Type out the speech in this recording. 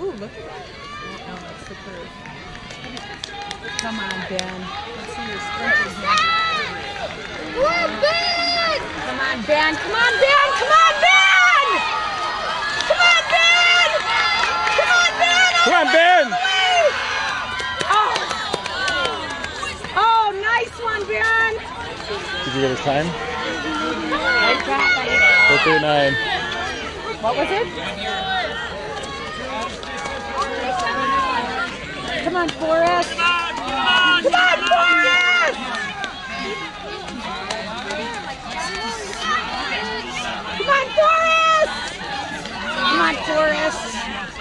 Ooh, look at that. Oh, that's the curve. Come on, Ben. Let's see your sprinting here. Woo, Ben! Come on, Ben. Come on, Ben. Come on, Ben! Come on, Ben! Come on, Ben! Come on, Ben! Oh! Oh, nice one, Ben! Did you get his time? Nice job. 439. What was it? on, Forrest! Come on, Forrest! Come on, Forrest! Come on, Forrest!